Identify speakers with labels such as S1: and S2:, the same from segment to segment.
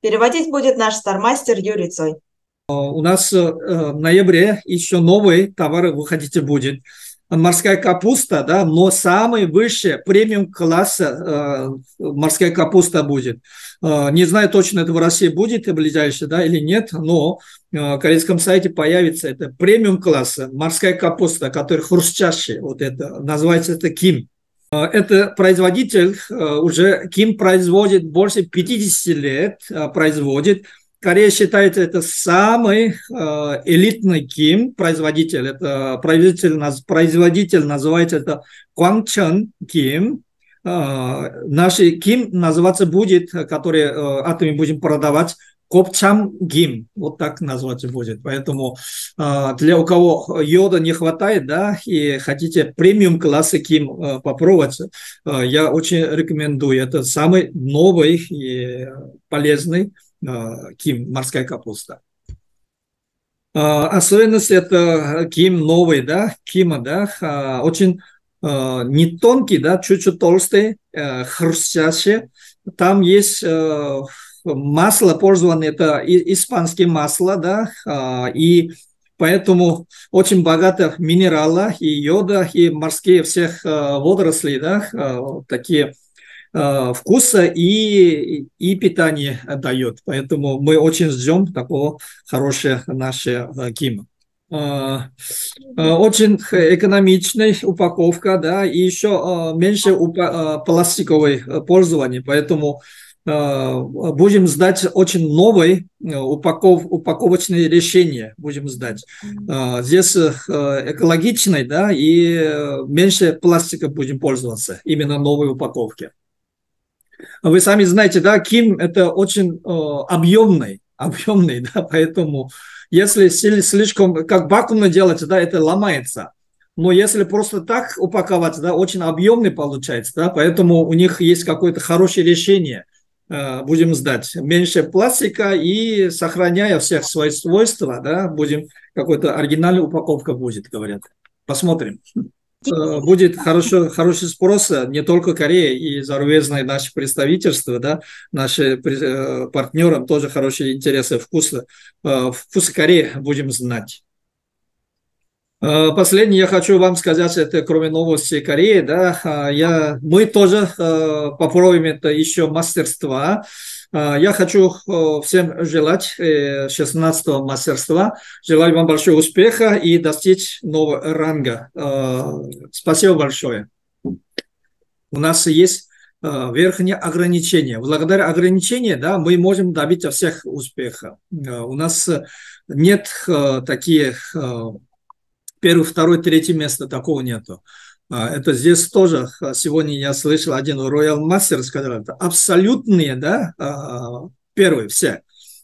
S1: Переводить будет наш стармастер Юрий Цой.
S2: У нас в ноябре еще новый товар выходить будет морская капуста, да, но самый высший премиум класса э, морская капуста будет. Э, не знаю точно, это в России будет ближайшее, да, или нет, но э, в корейском сайте появится это премиум класса морская капуста, которая хрустящая, вот это, называется это ким. Э, это производитель, э, уже Ким производит больше 50 лет, э, производит Корея считает это самый э, элитный ким производитель. Это производитель, производитель называется это Гуангчен Ким. Э, наш Ким называться будет, который э, атоме будем продавать, Копчам Гим, вот так назвать будет. Поэтому э, для у кого йода не хватает, да, и хотите премиум класса Ким э, попробовать, э, я очень рекомендую. Это самый новый и полезный ким, морская капуста. Особенность это ким новый, да, кима, да, очень не тонкий, да, чуть-чуть толстый, хрустящий. Там есть масло пользование, это испанское масло, да, и поэтому очень богато минерала и йода, и морские всех водорослей, да, такие Э, вкуса и, и питание дает. Поэтому мы очень ждем такого хорошего нашего кима. Очень экономичная упаковка, да, и еще меньше пластиковой пользования, поэтому будем сдать очень новые упаков, упаковочные решения, будем сдать. Здесь экологичный, да, и меньше пластика будем пользоваться, именно новой упаковки. Вы сами знаете, да, Ким это очень э, объемный, объемный, да, поэтому если слишком как вакуумно делать, да, это ломается. Но если просто так упаковать, да, очень объемный получается, да, поэтому у них есть какое-то хорошее решение э, будем сдать. Меньше пластика и сохраняя всех свои свойства, да, будем, какой-то оригинальная упаковка будет, говорят. Посмотрим. Э, будет хорошо, хороший спрос э, не только Корея и зарубежные наши представительства, да, наши э, партнерам тоже хорошие интересы, вкусы. Вкус Кореи будем знать. Последнее я хочу вам сказать, это кроме новости Кореи, да, я, мы тоже попробуем это еще мастерства, а, я хочу э, всем желать 16-го э, мастерства, желаю вам большого успеха и достичь нового ранга. А, спасибо большое. У нас есть э, верхнее ограничение. Благодаря ограничению да, мы можем добиться всех успехов. У нас нет таких первый, второй, третье место, такого нету. А, это здесь тоже а, сегодня я слышал один Royal Master сказал, это абсолютные, да, а, первые все.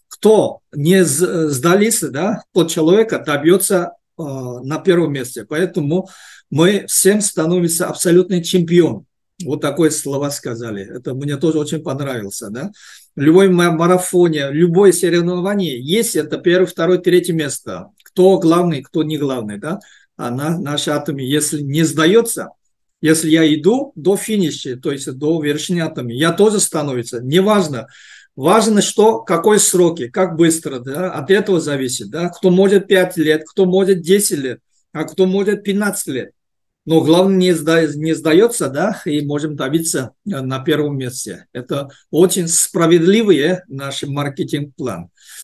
S2: Кто не сдались, да, тот человек добьется на первом месте. Поэтому мы всем становимся абсолютный чемпион. Вот такое слова сказали. Это мне тоже очень понравилось. Да? В любой марафоне, любое соревнование есть это первое, второе, третье место. Кто главный, кто не главный. Да? она, наши атомы, если не сдается, если я иду до финиша, то есть до вершины атома, я тоже становится, неважно, важно, что, какой сроки, как быстро, да, от этого зависит, да, кто может 5 лет, кто может 10 лет, а кто может 15 лет. Но главное не, сда, не сдается, да, и можем добиться на первом месте. Это очень справедливый наш маркетинг-план.